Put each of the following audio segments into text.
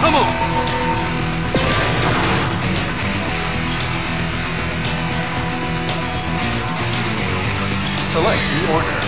Come on! Select the order.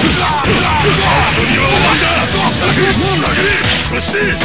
は終わりだそして死